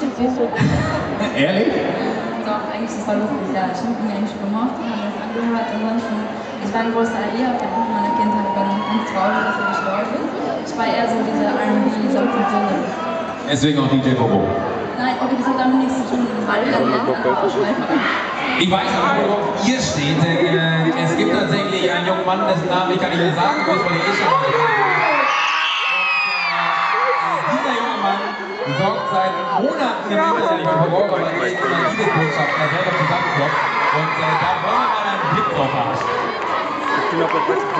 Ehrlich? Doch, eigentlich ist es voll lustig, ja. Ich habe ihn eigentlich gemocht und habe das angehört. Ansonsten, ich war ein großer Ali-Fan in meiner Kindheit, war dann ganz traurig, dass er gestorben ist. Ich war eher so diese R&B, sanfte Sinne. Deswegen auch DJ Bobo. Nein, okay, das hat damit nichts zu tun. Weil er Ich weiß aber, worauf ihr steht. Äh, es gibt tatsächlich einen jungen Mann, dessen Namen ich gar nicht mehr sagen muss, weil ich schon habe. Und, äh, Dieser junge Mann sorgt seit Monaten im Internet für Furore, weil er immer Liebesbotschaften selber zusammenkloppt. Und äh, da wollen wir mal einen Blick drauf haben. Ich bin auf der Platte